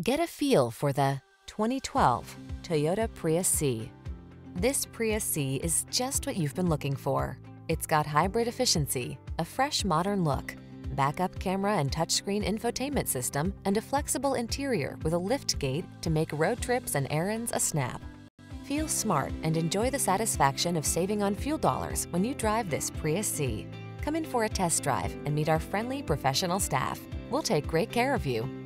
Get a feel for the 2012 Toyota Prius C. This Prius C is just what you've been looking for. It's got hybrid efficiency, a fresh modern look, backup camera and touchscreen infotainment system, and a flexible interior with a lift gate to make road trips and errands a snap. Feel smart and enjoy the satisfaction of saving on fuel dollars when you drive this Prius C. Come in for a test drive and meet our friendly professional staff. We'll take great care of you.